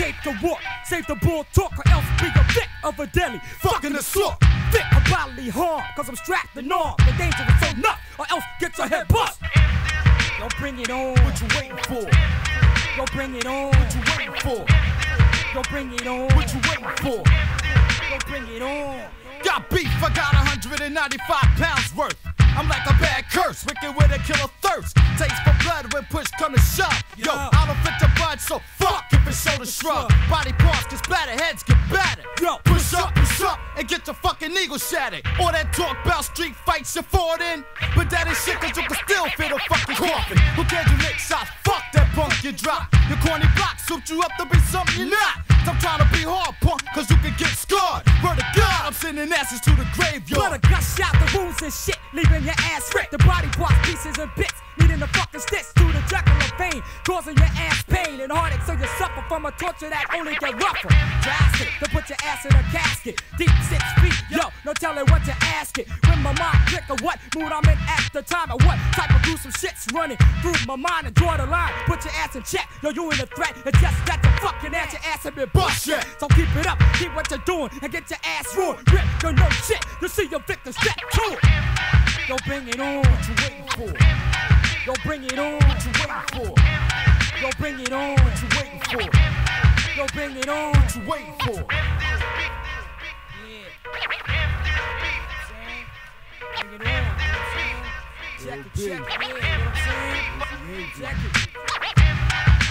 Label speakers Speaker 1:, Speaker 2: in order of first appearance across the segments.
Speaker 1: take a walk, save the bull talk, or else be a bit of a deli.
Speaker 2: Fucking assault.
Speaker 1: Fit of bodily harm, cause I'm strapped and armed. The danger is so nuts, or else get your head bust. Yo, bring it on.
Speaker 2: What you waiting for?
Speaker 1: Yo, bring it on.
Speaker 2: What you waiting for?
Speaker 1: Yo, bring it on.
Speaker 2: What you waiting for?
Speaker 1: Bring it on.
Speaker 2: Got beef, I got 195 pounds worth. I'm like a bad curse, wicked with a killer thirst. Taste for blood when push come to shove. Yo, I don't fit the bud, so fuck if it's shoulder shrug. Body parts get splattered, heads get battered.
Speaker 1: Yo,
Speaker 2: push up, push up, and get your fucking eagle shattered. All that talk about street fights you fought in. But that is shit, cause you can still fit a fucking coffin. Who cares you lick shots? Fuck that punk you drop. Your corny block souped you up to be something you're not. I'm trying to be hard punk, cause you can get scarred. Word to God, I'm sending asses to the graveyard.
Speaker 1: Blood gush out the wounds and shit, leaving your ass ripped. The body parts, pieces and bits, needing the fucking sticks to the jugular vein, causing your ass pain and heartache, so you suffer from a torture that only get rougher. Drastic, to put your ass in a casket, deep six feet. Yo, no telling what you ask it. When my mind click or what mood I'm in at the time, or what type of gruesome shit's running through my mind and draw the line. Put your ass in check. Yo, you in a threat. It's just that the fucking ass, your ass have been bust.
Speaker 2: Bullshit.
Speaker 1: So keep it up, keep what you're doing, and get your ass ruined. Rip, you know shit. You see your victim step to it. Yo, bring it on.
Speaker 2: What you waiting for?
Speaker 1: Yo, bring it on.
Speaker 2: What you waiting for?
Speaker 1: Yo, bring it on.
Speaker 2: What you waiting for?
Speaker 1: Yo, bring it on.
Speaker 2: What you waiting for?
Speaker 1: Check it, check it. Check it.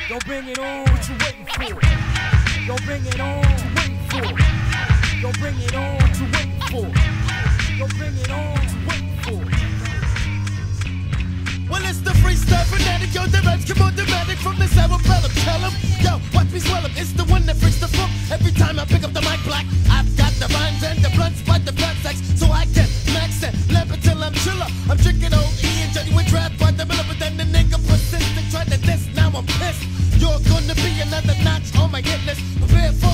Speaker 1: Yo, bring it on.
Speaker 2: What you waiting for?
Speaker 1: Yo, bring it on.
Speaker 2: You waiting for?
Speaker 1: Yo, bring it on.
Speaker 2: You waiting for?
Speaker 1: Yo, bring it on.
Speaker 2: You waiting for?
Speaker 3: Well, it's the freestyle fanatic, yo, the rats come on dramatic from the cerebellum. Tell 'em, yo, watch me swell 'em. It's the one that freaks the funk. Every time I pick up the mic black, I've got the rhymes and the blunts, but the blood sex, so I can max it till I'm chiller. I'm drinking old E and genuine draft by the middle, but then the nigga persistent, try to diss. Now I'm pissed. You're gonna be another my hit. Prepare for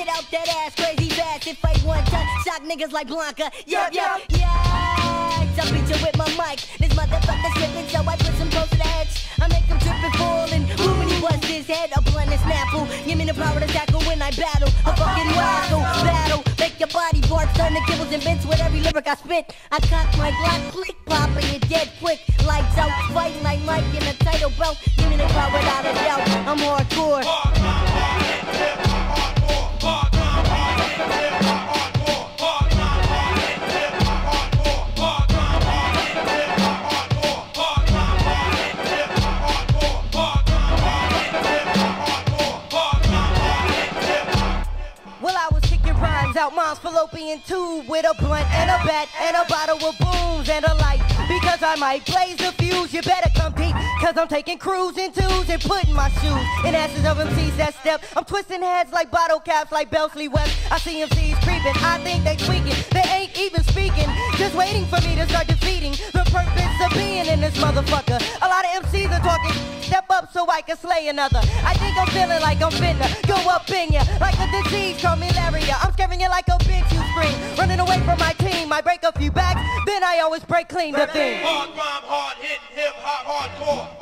Speaker 3: shit out that
Speaker 4: ass, crazy fast. If I want to shock niggas like Blanca. Yup, yup, yeah. I beat you with my mic. This motherfucker's slipping, so I put some close to the edge. I make him trip and fall and boom when he bust his head. A blunt and snapple. Give me the power to tackle when I battle. A fucking wackle battle. Make your body bark, turn the kibbles and bits with every lyric I spit. I cock my Glock, click, pop, and you're dead quick. Lights out, fighting like Mike in a title belt. Give me the power without a doubt. I'm hardcore.
Speaker 5: Fallopian tube with a blunt and a bat and a bottle of booze and a light. Because I might blaze the fuse, you better come deep. Cause I'm taking cruising twos and putting my shoes in asses of MCs that step. I'm twisting heads like bottle caps like Belsley West. I see MCs creeping, I think they tweaking. They ain't even speaking, just waiting for me to start defeating the purpose of being in this motherfucker. A lot of MCs are talking, step up so I can slay another. I think I'm feeling like I'm finna go up in ya like a disease called malaria. I'm scaring you like a big you spring. Running away from my team, I break a few backs, then I always break clean the thing.
Speaker 6: Hard rhyme, hard hit, hip hop, hardcore.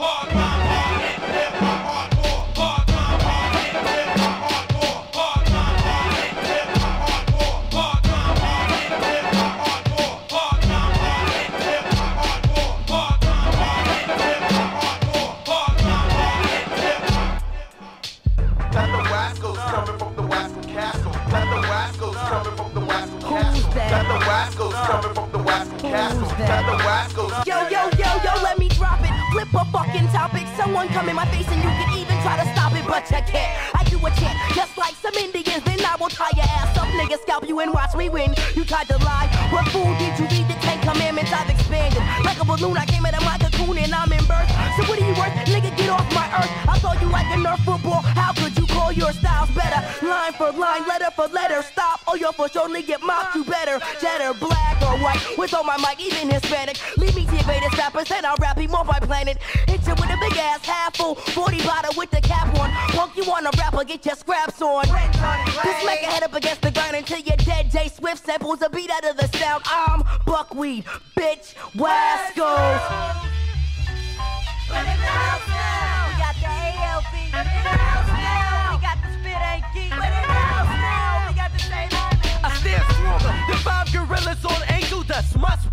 Speaker 7: You'll get mopped. You better. Cheddar, black or white. With all my mic, even Hispanic. Leave me to your greatest rappers, then I'll rap him off my planet. Hit you with a big ass half full 40 bottle with the cap on. Punk you on a rapper, get your scraps on. Just make a head up against the ground until you're dead. J Swift samples a beat out of the sound. I'm buckwheat, bitch, Wascals.
Speaker 5: We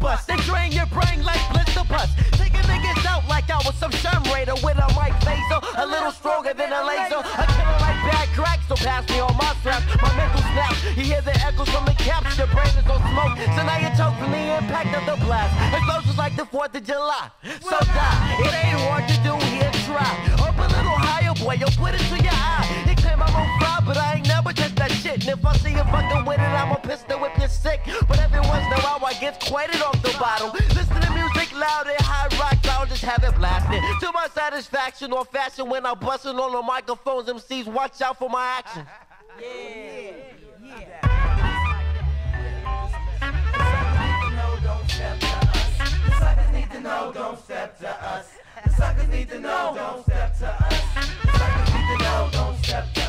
Speaker 8: bust and drain your brain like blister bust. Taking niggas out like I was some sham raider with a mic phaser. A little stronger than a laser. A killer like bad crack, so pass me on my strap. My mental snap. You hear the echoes from the caps. Your brain is on smoke. So now you're choking from the impact of the blast. Explosions like the 4th of July. So die. It ain't hard to do here. Try. Up a little higher, boy. Yo, put it to your eye. You claim I'm on but I ain't never touched that shit. And if I see you fucking with it, I'ma pistol whip you sick. But everyone's once in a get quieted off the bottle. Listen to music loud and high rock, I'll just have it blasted. To my satisfaction or fashion when I'm busting on the microphones, MCs, watch out for my action.
Speaker 9: Yeah, yeah. The suckers need
Speaker 8: to know, don't step to us. The suckers need to know, don't step to us. The suckers need to know, don't step to us.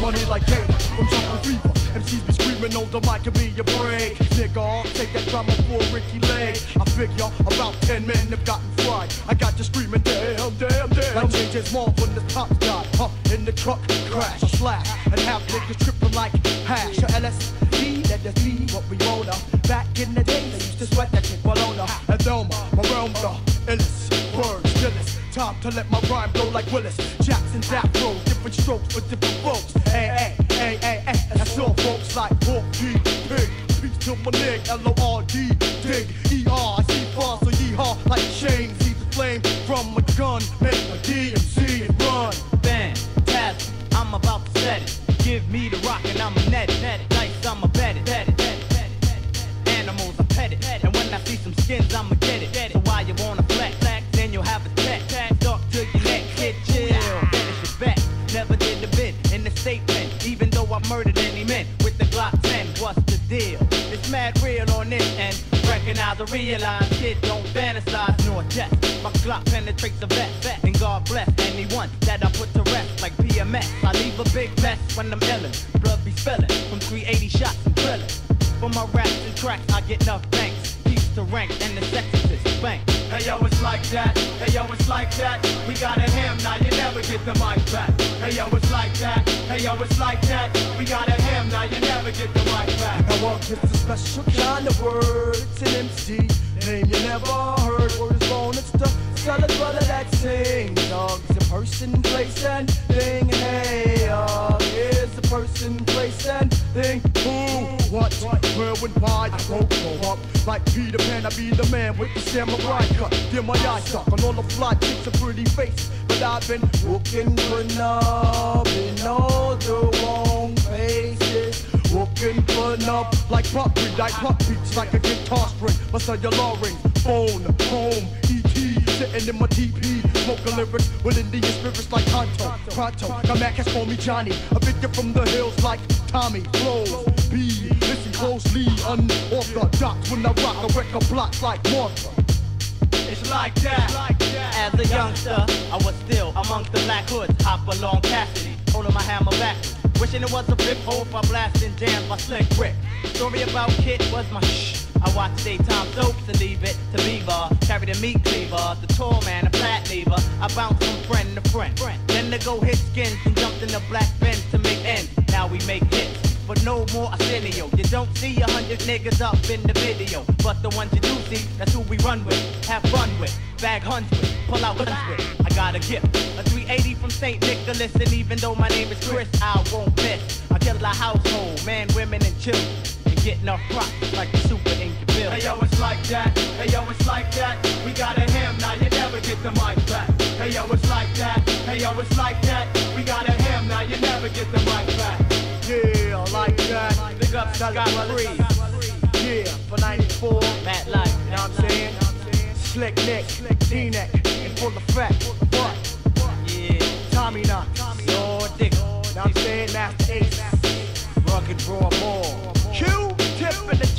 Speaker 9: Money like Gator from Jungle Fever. MCs be screaming on the mic and be your break. Nigga, take that drama for Ricky Leg. I figure about 10 men have gotten fried. I got you screaming, damn, damn, damn. Like JJ's mom when the top got huh, in the truck crash or slash. And half niggas tripping like hash or LSD. That just be what we wanna. Back in the day, they used to sweat that shit her. And Thelma, my realm, the illest, words, stillest. Time to let my rhyme blow like Willis. Jackson, Jackson's afro, different strokes for different folks. Hey, hey, hey, hey, hey. That's all folks like Walk G, Pig. Peace to my nig, L-O-R-D, dig, E-R, I see far, so yeehaw, like Shane sees the flame
Speaker 10: or realize kids don't fantasize nor jest. My Glock penetrates the vest, and God bless anyone that I put to rest like PMS. I leave a big mess when I'm illin', blood be spilling from 380 shots and drilling. For my raps and tracks, I get enough thanks. Peace to rank and.
Speaker 1: Hey yo, it's like that. Hey yo, it's like that. We got a him, now you never get the mic back. Hey yo, it's like that. Hey yo, it's like that. We got a him, now you never get the mic back.
Speaker 9: I walk just a special kind of word. It's an MC name you never heard. Word is born, it's the of brother that sings. Dog is a person, place, and thing. Hey, dog is a person, place, and thing. What, where, when, why? I won't grow up like Peter Pan. I be the man with the samurai cut. Get my eyes stuck on all the fly chicks, a pretty face. But I've been looking for love in all the wrong places. Looking for love like puppy, like pop beats, like a guitar string, my cellular ring, phone, home, ET, sitting in my TP, smoking lyrics with Indian spirits like Tonto, Pronto. My Mac has called me Johnny, a victim from the hills like Tommy, flows, B, listen closely, unorthodox when I rock, I wreck a block like Martha.
Speaker 1: It's like that.
Speaker 10: As a youngster, I was still amongst the black hoods. Hopalong Cassidy, holding my hammer back. Wishing it was a rip hole for blasting jams by Slick Rick. Story about Kit was my shh. I watch daytime soaps and leave it to Beaver. Carry the meat cleaver, the tall man, a flat lever. I bounce from friend to friend. Then to go hit skins and jumped in the black Benz to make ends. Now we make hits. But no more Arsenio. You don't see a hundred niggas up in the video. But the ones you do see, that's who we run with. Have fun with, bag huns with, pull out guns with. I got a gift, a 380 from St. Nicholas. And even though my name is Chris, I won't miss. I kill a household, man, women, and children. And get enough props like the super ink bill.
Speaker 1: Hey yo, it's like that. Hey yo, it's like that. We got a him, now you never get the mic back. Hey yo, it's like that. Hey yo, it's like that. We got a him, now you never get the mic back.
Speaker 9: Yeah, I like that.
Speaker 10: Big up Scott Free,
Speaker 9: Yeah, for 94.
Speaker 10: Matt Life.
Speaker 9: You know what I'm saying? Slick Nick, D-neck, and full effect. What?
Speaker 10: Yeah,
Speaker 9: Tommy Knox.
Speaker 10: Lord Dick.
Speaker 9: You know what I'm saying? Masta Ace.
Speaker 10: Rugged Raw Ball.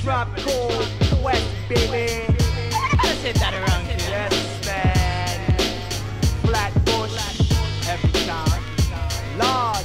Speaker 9: Drop called Quest, baby.
Speaker 10: Let's hit that around here.
Speaker 9: Yes, man. Flatbush.
Speaker 10: Every time.
Speaker 9: Large.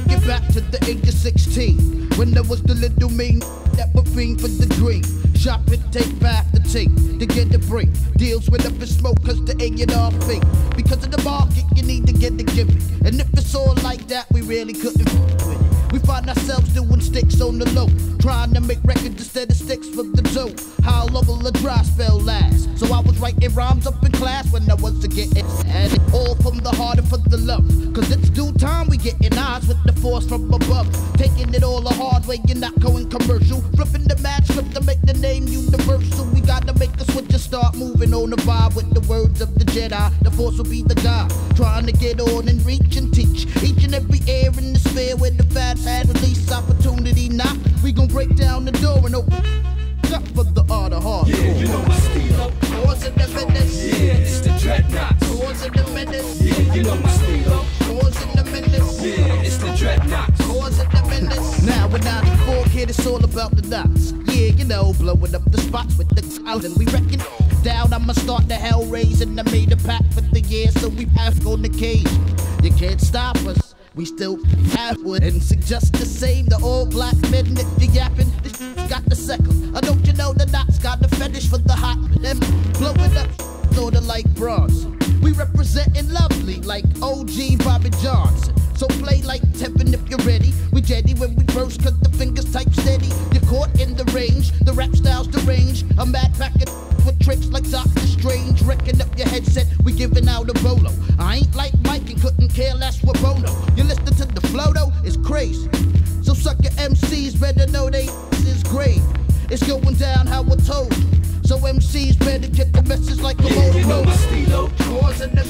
Speaker 11: Take it back to the age of 16 When there was the little mean that would fiend for the green Shop it, take back the tape to get the break. Deals with up in smoke cause the A and R fake. Because of the market you need to get the gimmick. And if it's all like that we really couldn't we find ourselves doing sticks on the low, trying to make records instead of sticks for the dough. How long will a dry spell last? So I was writing rhymes up in class when I was getting and it all from the heart and for the love. Cause it's due time we getting eyes with the force from above. Taking it all the hard way, you're not going commercial. Flipping the match flip to make the name universal. We gotta make a switch and start moving on the vibe with the words of the Jedi. The force will be the guide, trying to get on and reach and teach each and every air in the sphere where the fat had release opportunity. Now we gon' break down the door and open up for the art of hard.
Speaker 1: Yeah, you know my stilo.
Speaker 11: Cause of the menace.
Speaker 1: Yeah, it's the Dredknotz.
Speaker 11: Cause of the menace.
Speaker 1: Yeah, you know my stilo.
Speaker 11: Cause of the menace.
Speaker 1: Yeah, it's the Dredknotz.
Speaker 11: Cause of the menace. Now with 94 kid, it's all about the dots. Yeah, you know, blowing up the spots with the cloud and we reckon down. I'ma start the hell raising. I made a pack for the year, so we pass on the cage. You can't stop us. We still have wood and suggest the same. The all black men that you yapping, this got the second. I don't you know the knots got the fetish for the hot them blowing up sorta like bronze. We representing lovely like OG Bobby Johnson. So play like Tevin if you're ready. We jetty when we burst, cut the fingers type steady. You're caught in the range, the rap style's deranged. I'm mad back at with tricks like Doctor Strange. Wrecking up your headset, we giving out a bolo. I ain't like Mike and couldn't care less what Bono. You listen to the flow though, it's crazy. So suck your MCs, better know they is great. It's going down how we're told. So MCs better get the message like a
Speaker 1: Yeah, you know my stilo.
Speaker 11: Causing the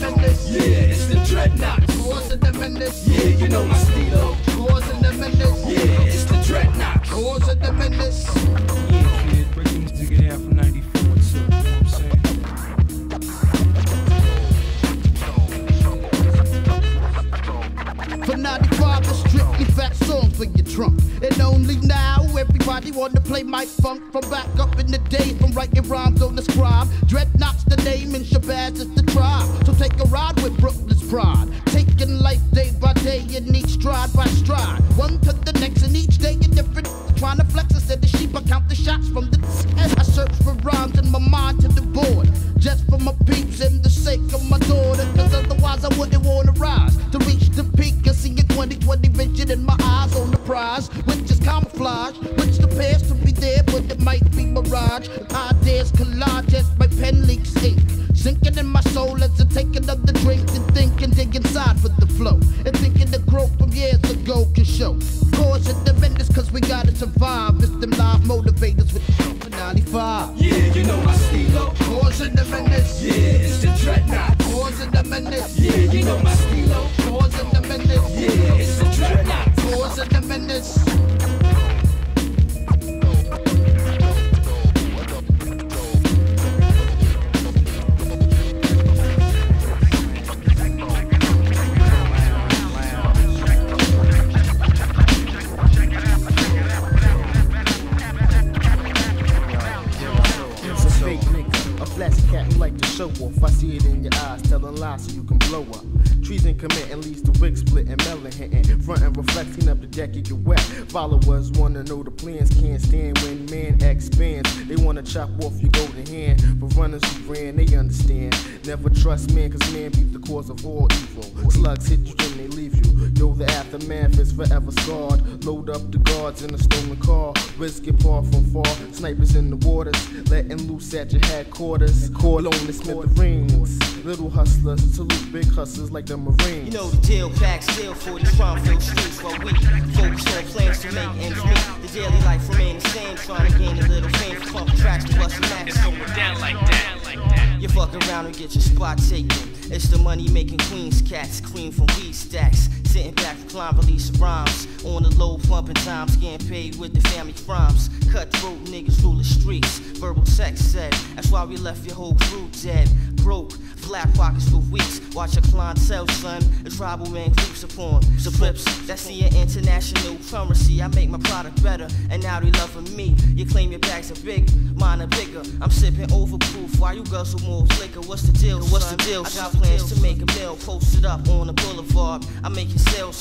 Speaker 12: Followers wanna know the plans, can't stand when man expands. They wanna chop off your golden hand. But runners who ran, they understand. Never trust man, cause man be the cause of all evil. Slugs hit you and they leave you. Yo, the aftermath is forever scarred. Load up the guards in a stolen car. Risk it far from far. Snipers in the waters, letting loose at your headquarters. Call on the smithereens. Little hustlers salute big hustlers like the Marines.
Speaker 13: You know the deal, back still for these crime-filled streets while we focus on plans to make ends meet. The daily life remain the same, trying to gain a little fame pump tracks to bust max. It's down like that, like that. You fuck around and get your spot taken. It's the money making queens cats, cream from weed stacks. Sitting back, recline, release of rhymes. On the low, pumping times, getting paid with the family crimes. Cutthroat niggas rule the streets. Verbal sex said, that's why we left your whole crew dead. Broke, flat pockets for weeks. Watch your clientele, son. The tribal man creeps upon. The flips, that's the international currency. I make my product better, and now they loving me. You claim your bags are big, mine are bigger. I'm sipping overproof Why you guzzle more liquor. What's the deal? What's the deal? I got plans to make a mill, posted up on the boulevard. I'm making sales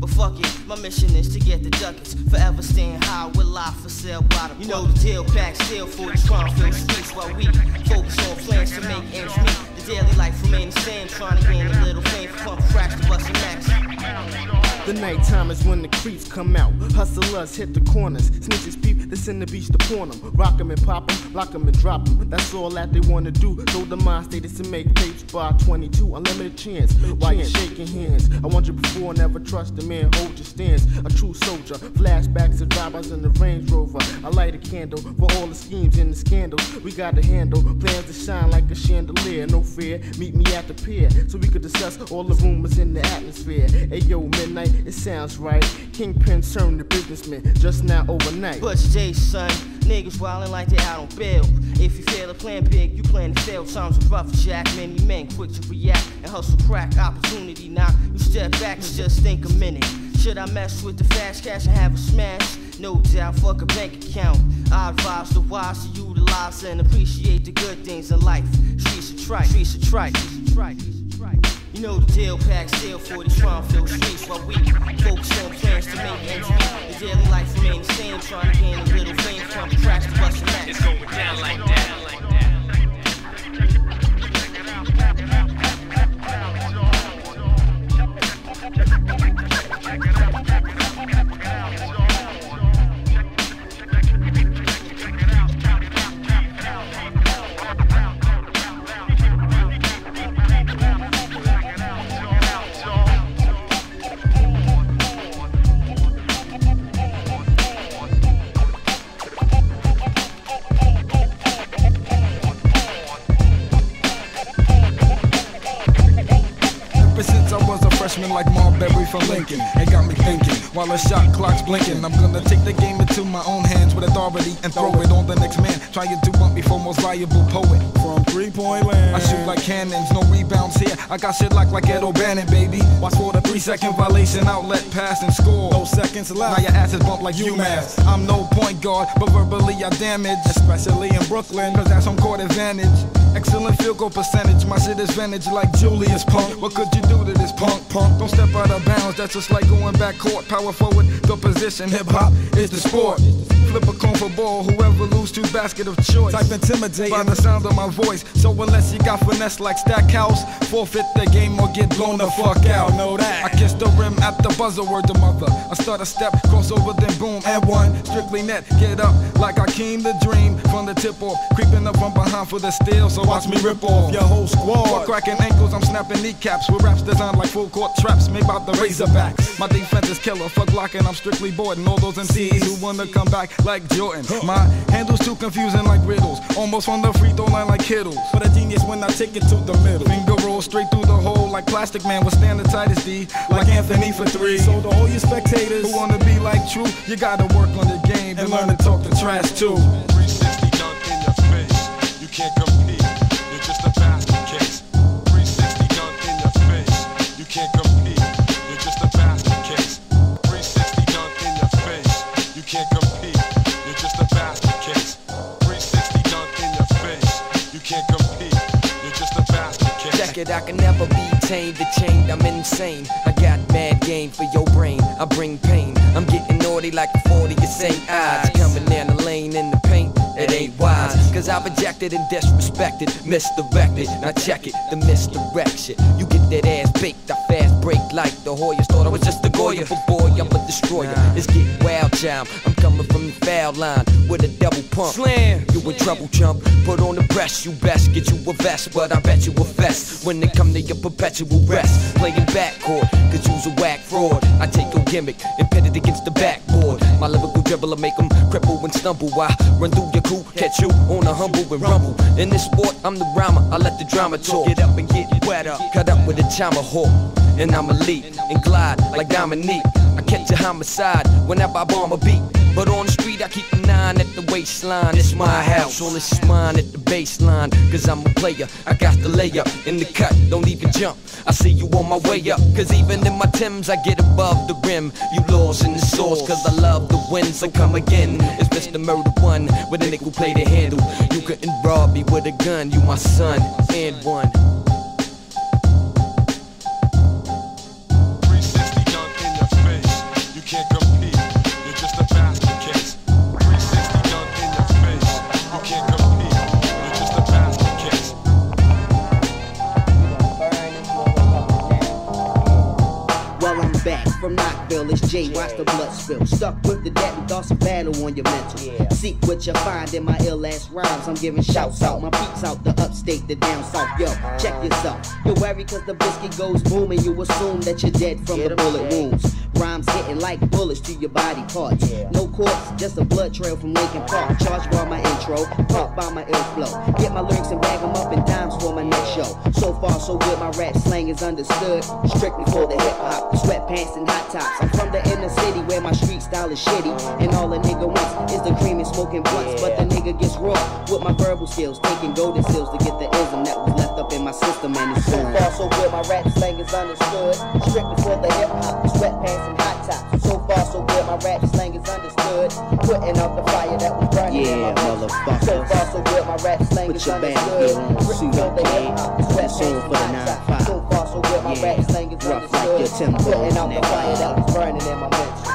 Speaker 13: but fuck it. My mission is to get the ducats. Forever staying high with life for sale the You know the deal, pack still for the crime filled streets while we focus on plans to make ends meet. The daily life remain the same, trying to gain a little fame pump cracks to bust a max.
Speaker 12: The nighttime is when the creeps come out. Hustlers hit the corners. Snitches peep, they send the beach to pawn them. Rock Rock 'em and pop 'em, lock 'em and drop drop 'em. That's all that they wanna do. Though the mind stated to make tapes by 22. Unlimited chance. While you're shaking hands. I want you before, never trust a man. Hold your stance. A true soldier. Flashbacks of drivers in the Range Rover. I light a candle for all the schemes and the scandals. We got to handle. Plans to shine like a chandelier. No fear. Meet me at the pier. So we could discuss all the rumors in the atmosphere. Hey yo, midnight, it sounds right. Kingpin turned to businessman just now overnight.
Speaker 13: But today, son, niggas wildin' like they out on bail. If you fail to plan big, you plan to fail. Times are rough, Jack. Many men quick to react and hustle crack. Opportunity now. You step back and just think a minute. Should I mess with the fast cash and have a smash? No doubt, fuck a bank account. I advise the wise to utilize and appreciate the good things in life. Streets are trite, streets are trite, streets are trite. streets are trite. You know the deal, pack still for the crime-filled streets while we focus on plans to make ends meet. The daily life remain the same, trying to gain a little fame from cracks to bust a max. It's going down like that.
Speaker 14: Drinking. It got me thinking while the shot clock's blinking. I'm gonna take the game into my own hands with authority and throw it on the next man. Trying to bump me for most valuable poet. From three point land. I shoot like cannons, no rebounds here. I got shit like like Ed O'Bannon, baby. Watch for the three second violation outlet pass and score. No seconds left. Now your ass is bumped like UMass. I'm no point guard, but verbally I damage. Especially in Brooklyn, cause that's home court advantage. Excellent field goal percentage, my shit is vintage like Julius Punk. What could you do to this punk? Punk, don't step out of bounds, that's just like going back court. Power forward, the position, hip hop is the sport. Flip a coin for ball, whoever lose to basket of choice. Type intimidate by the sound of my voice. So unless you got finesse like Stackhouse, forfeit the game or get blown the fuck out. Know that. I kiss the rim at the buzzer, word to mother. I start a step, crossover, then boom, and one. Strictly net, get up like I came the dream. From the tip off, creeping up from behind for the steal. So watch me rip off your whole squad. For cracking ankles, I'm snapping kneecaps with raps designed like full court traps made by the Razorbacks. My defense is killer, fuck blocking, I'm strictly boarding all those MCs who wanna come back like Jordan. My handles too confusing like riddles, almost on the free throw line like Kittles. But a genius when I take it to the middle. Finger roll straight through the hole like Plastic Man with stand the tightest D, like Anthony for three. So to all you spectators who wanna be like True, you gotta work on the game and learn to talk the trash too.
Speaker 15: 360 dunk in your face. You can't compete.
Speaker 16: I can never be tamed or chained. I'm insane. I got mad game for your brain. I bring pain. I'm getting naughty like a 40 of St. Ides. Cause I've ejected and disrespected, misdirected. Now check it, the misdirection. You get that ass baked, I fast break like the Hoyas. Thought I was just a Goya, but boy, I'm a destroyer. It's getting wild, child. I'm coming from the foul line with a double pump. Slam, you in trouble, chump. Put on the breast, you best get you a vest, but I bet you a vest when it come to your perpetual rest. Playing backcourt, cause you's a whack fraud. I take your gimmick and pit it against the backboard. My lyrical dribbler make them cripple and stumble. I run through your crew, catch you on a humble and rumble. In this sport, I'm the rhymer, I let the drama talk. Get up and get wet up, cut up with a tomahawk. And I'm elite and glide like Dominique. I catch a homicide whenever I bomb a beat. But on the street, I keep a nine at the waistline. It's my house, all this is mine at the baseline. Cause I'm a player, I got the layup in the cut, don't even jump. I see you on my way up, cause even in my Tims, I get above the rim. You lost in the source, cause I love the win, so come again. It's Mr. Murder One, with a nickel play the handle. You couldn't rob me with a gun, you my son, and one.
Speaker 17: From Knoxville. It's Jay. Watch the blood spill. Stuck with the debt and thoughts of battle on your mental. Yeah. Seek what you find in my ill ass rhymes. I'm giving shouts out. My peeps out the upstate, the down south. Yo, check yourself. You're worried cause the biscuit goes boom and you assume that you're dead from the bullet wounds. Rhymes hitting like bullets to your body parts. No corpse, just a blood trail from Lincoln Park. Charged by my intro, pumped by my ill flow. Get my lyrics and bag them up in dimes for my next show. So far, so good, my rap slang is understood. Strictly for the hip hop, sweatpants and hot tops. I'm from the inner city where my street style is shitty. And all a nigga wants is the cream and smoking blunts. But the nigga gets raw with my verbal skills. Taking golden seals to get the ism that was left up in my system. And it's so far, so good, my rap slang is understood. Strictly for the hip hop, sweatpants and hot tops. So far, so good, my rap slang is understood. Putting out the fire that was burning in my motherfucker. So far, so good, my rap slang Put is understood. Strictly for the hip hop, sweatpants and hot tops. So far, so good, my rap slang is understood. Putting out the fire that was burning in my mental.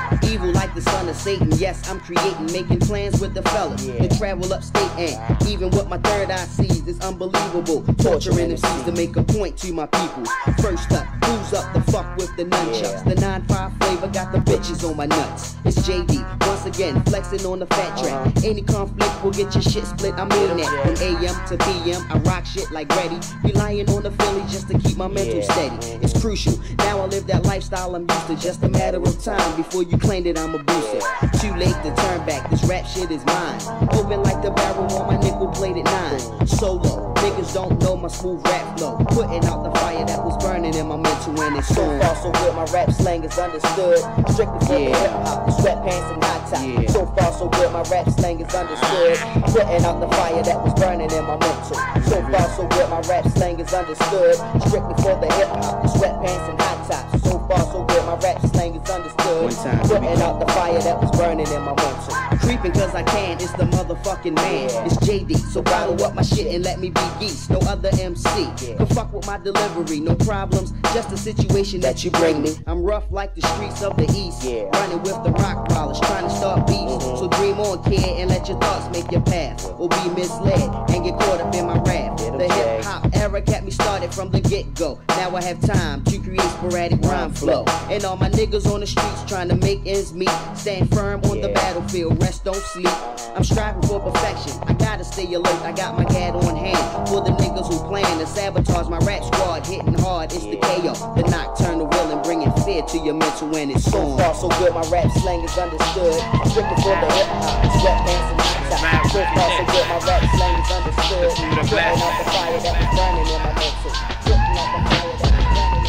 Speaker 17: Like the son of Satan, yes, I'm creating, making plans with the fellas to travel upstate and even what my third eye sees is unbelievable. Torturing MCs to make a point to my people. First up, who's up the fuck with the nunchucks? The 9-5 flavor got the bitches on my nuts. It's JD, once again, flexing on the fat track. Any conflict will get your shit split, I'm in that. From AM to PM, I rock shit like ready. Relying on the Philly just to keep my mental steady. It's crucial, now I live that lifestyle I'm used to. Just a matter of time before you claim that I'm abusive. Too late to turn back, this rap shit is mine. Open like the barrel on my nickel plated nine. Solo, niggas don't know my smooth rap flow. Putting out the fire that was burning in my mental and it's
Speaker 8: So far, so good, my rap slang is understood. Strictly for the
Speaker 17: Yeah.
Speaker 8: hip hop, sweatpants and hot top.
Speaker 17: Yeah.
Speaker 8: So far, so good, my rap slang is understood. Putting out the fire that was burning in my mental. So far, so good, my rap slang is understood. Strictly for the hip hop, sweatpants and hot tops. So far, so good, my rap slang is understood. Putting out the fire that was burning in my mental.
Speaker 17: Creeping cause I can, it's the motherfucking man. It's JD, so bottle up my shit and let me be geese. No other MC. Can fuck with my delivery, no problems. Just the situation that you bring me. I'm rough like the streets of the east. yeah. Running with the rock rollers, trying to start beats. So dream on, kid, and let your thoughts make your path. Or be misled and get caught up in my rap. The hip hop era kept me started from the get go. Now I have time to create sporadic rhyme flow. And all my niggas on the streets trying to make ends meet. Stand firm on the battlefield, rest don't sleep. I'm striving for perfection. I gotta stay alert. I got my gat on hand for the niggas who plan to sabotage my rap squad. Hitting hard, it's the KO, the nocturnal will and bringing fear to your mental when it's
Speaker 8: So
Speaker 17: on.
Speaker 8: far, so good, my rap slang is understood. Strictly for the hip hop, sweatpants and hot top. So far, so good, my rap slang is understood. Putting out the fire that was burning in my mental. Putting out the fire that was burning.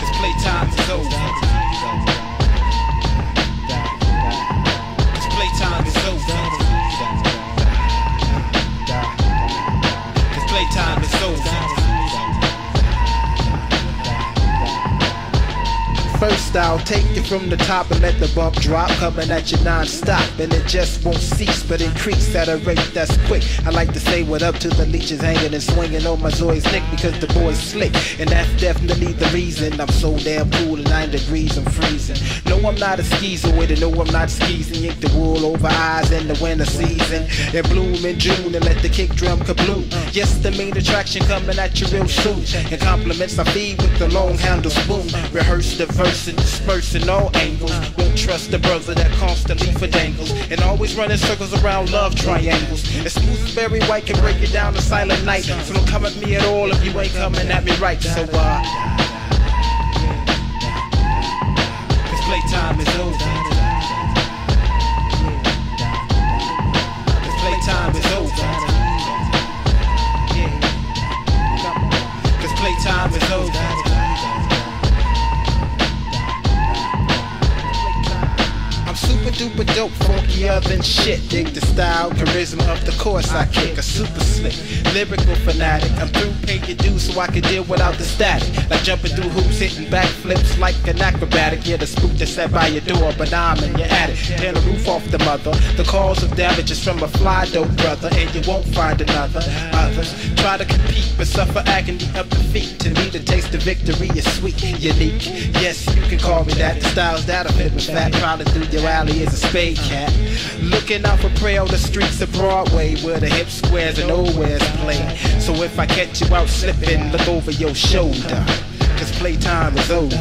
Speaker 18: Cause playtime is over.
Speaker 19: I'll take you from the top and let the bump drop, coming at you non-stop, and it just won't cease, but increase at a rate that's quick. I like to say what up to the leeches hanging and swinging on my Zoy's neck because the boy's slick, and that's definitely the reason I'm so damn cool at nine degrees. I'm freezing. No, I'm not a skeezer with it. No, I'm not skeezing. Yank the wool over eyes in the winter season, and bloom in June and let the kick drum kabloom. Yes, the main attraction coming at you real soon, and compliments I feed with the long handle spoon. Rehearse the verse and disperse in all angles. Won't trust the brother that constantly for dangles, and always running circles around love triangles. And smooth as Barry White can break it down to silent night. So don't come at me at all if you ain't coming at me right. So uh.
Speaker 18: Cause playtime is over.
Speaker 19: Than shit. Dig the style, charisma of the course I kick. A super slick, lyrical fanatic. I'm through paying your dues so I can deal without the static. Like jumping through hoops, hitting backflips like an acrobatic. Yeah, the spook that sat by your door, but I'm in your attic. Tear the roof off the mother. The cause of damage is from a fly dope brother, and you won't find another. Others try to compete, but suffer agony of defeat. To me, the taste of victory is sweet, unique. Yes, you can call me that. The styles that I fit with fat, prowling through your alley is a spade cat. Looking out for prey on the streets of Broadway, where the hip squares and nowheres play. So if I catch you out slipping, look over your shoulder, cause playtime is over.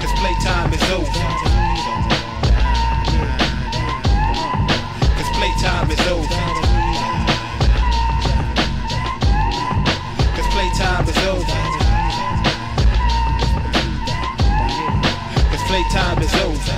Speaker 18: Cause playtime is over. Cause playtime is over. Playtime is over.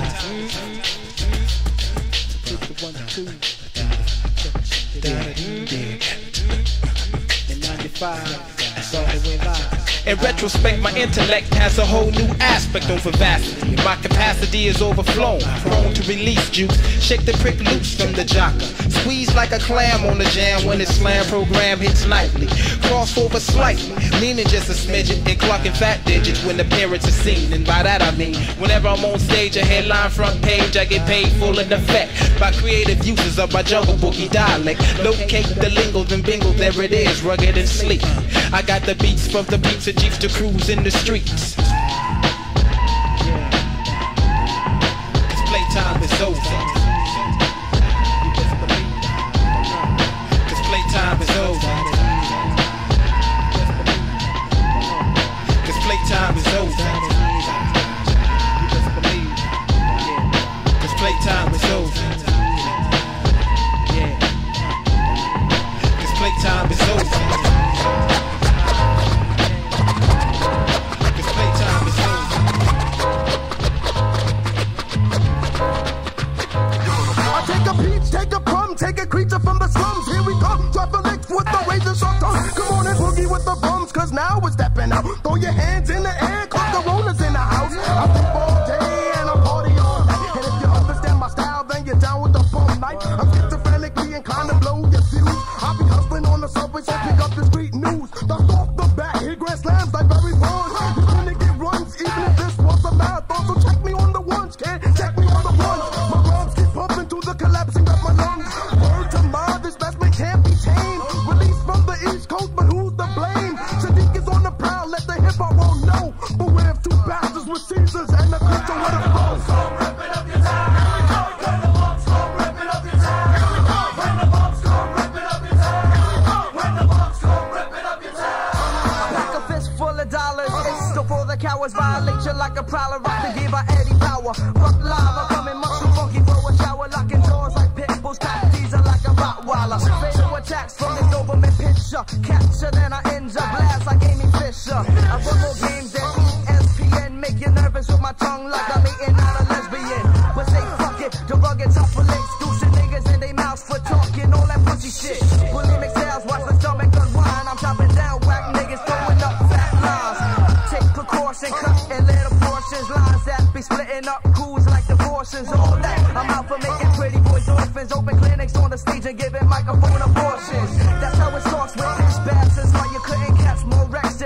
Speaker 19: In 95, that's all the way live. In retrospect, my intellect has a whole new aspect on vivacity. My capacity is overflown, prone to release juice. Shake the prick loose from the jocker. Squeeze like a clam on the jam when its slam program hits nightly. Cross over slightly, meaning just a smidget. And clocking fat digits when the parents are seen. And by that I mean, whenever I'm on stage, a headline front page, I get paid full in effect. By creative uses of my jungle boogie dialect. Locate the lingo, then bingo, there it is, rugged and sleek. I got the beats from the beats of Jeeps to cruise in the streets.
Speaker 9: creature from the slums. Here we come, drop a lick with the razor sharp tongue. Come on and boogie with the bums, cause now
Speaker 12: it's that.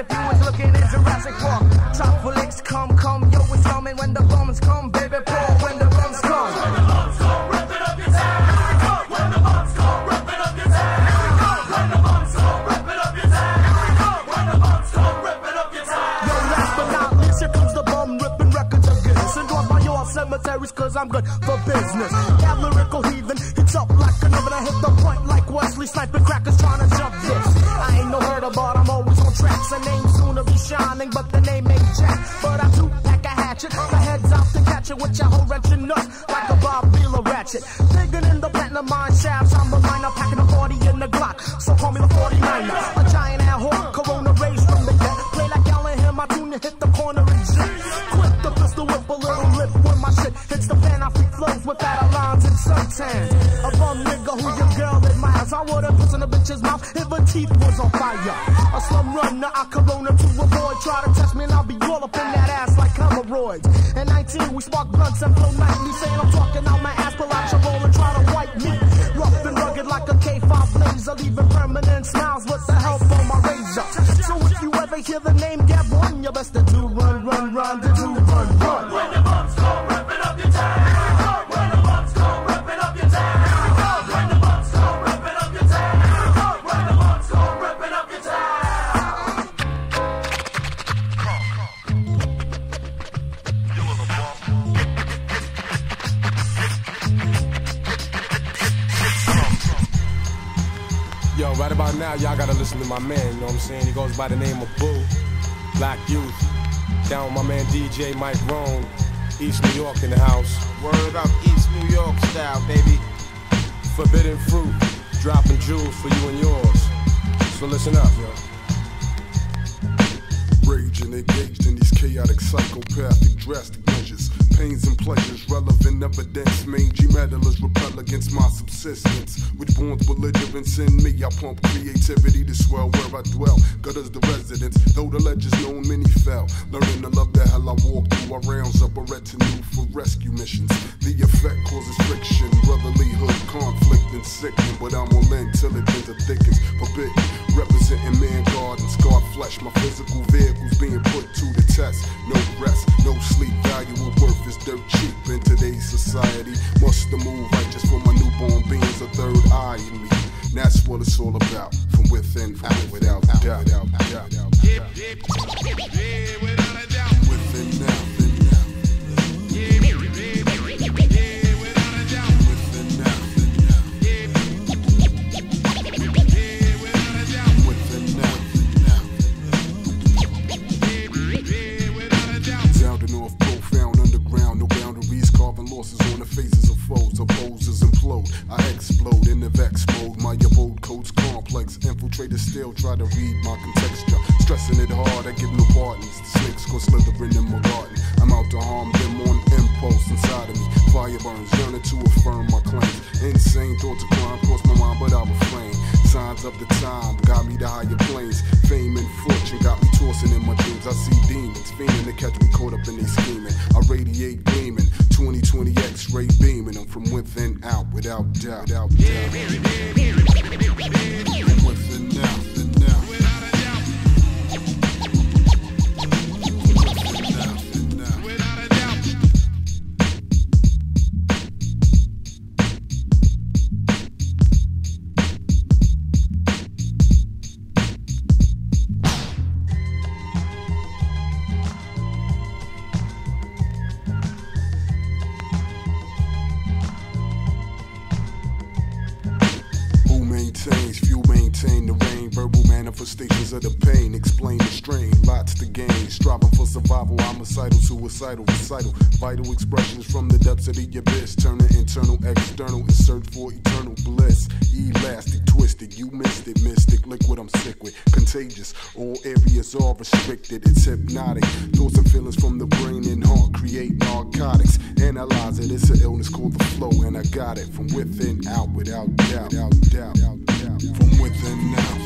Speaker 12: if you was looking in Jurassic Park. Chop for licks, come, come, yo, it's coming when the Romans come, baby,
Speaker 9: pull. nothing but the name ain't Jack. But I do pack a hatchet. My head's off to catch it with your whole wrenching nut like a Bob Vila ratchet. Digging in the platinum mine shafts.
Speaker 20: listen to my man, you know what I'm saying? He goes by the name of Boo, Black Youth. Down with my man DJ Mike Roan, East New York in the house.
Speaker 6: Word up, East New York style, baby.
Speaker 20: Forbidden fruit, dropping jewels for you and yours. So listen up, yo.
Speaker 21: Raging, engaged in these chaotic, psychopathic, drastic pains and pleasures, relevant evidence. Main G meddlers repel against my subsistence. Which borns belligerence in me, I pump creativity to swell where I dwell. Gutters the residence, though the legends known, many fell. Learning to love the hell I walk through, I rounds up a retinue for rescue missions. The effect causes friction, brotherlyhood, conflict, and sickness. But I'm on end till it bends or thickens. Forbidden Representing man and scarred flesh, my physical vehicles being put to the test. No rest, no sleep, Value worth is dirt cheap in today's society. Must the move just for my newborn beings, a third eye in me. And that's what it's all about, from within, from without doubt. Without. Maintains? Few maintain the rain. Verbal manifestations of the pain. Explain the strain. Lots to gain. Striving for survival. Homicidal, suicidal, recital. Vital expressions from the depths of the abyss. Turning internal, external in search for eternal bliss. Elastic, twisted. You missed it. Mystic, liquid. I'm sick with. Contagious. All areas are restricted. It's hypnotic. Thoughts and feelings from the brain and heart. Create narcotics. Analyze it. It's an illness called the flow. And I got it from within out without doubt. Without doubt. Within out.